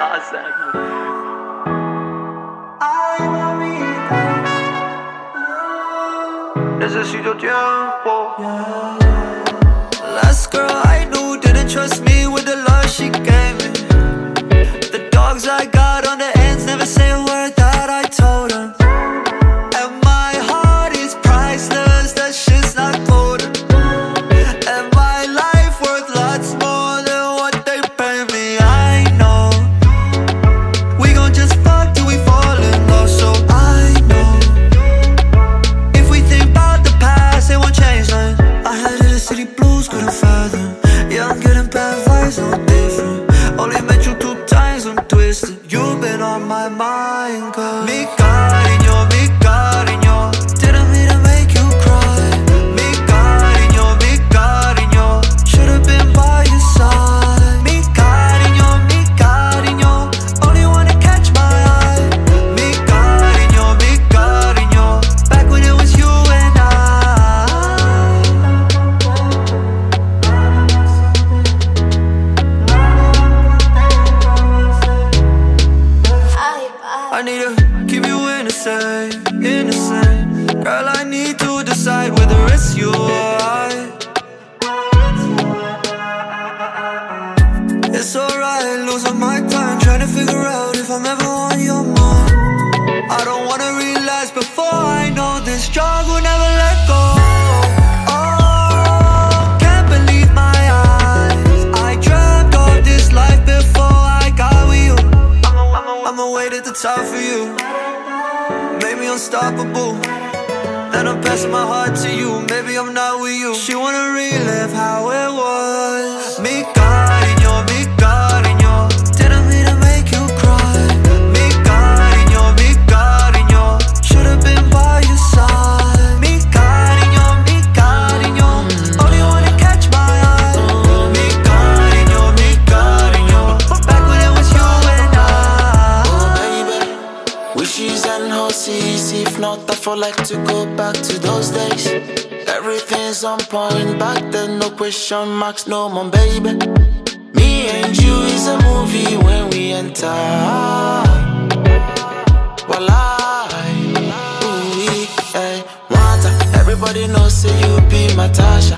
awesome. Necesito tiempo. Last girl I knew didn't trust me with the love. I need to keep you innocent, innocent. Girl, I need to decide whether it's you or I. It's alright, losing my time Trying to figure out if I'm ever on your mind. I don't wanna realize before I know this struggle my way to the top for you. Made me unstoppable. Then I'm passing my heart to you. Maybe I'm not with you. She wanna relive how it was. Me for like to go back to those days. Everything's on point back then, no question marks, no more, baby. Me and you is a movie when we enter. Voila, ooh, hey, Everybody knows say you be my Tasha.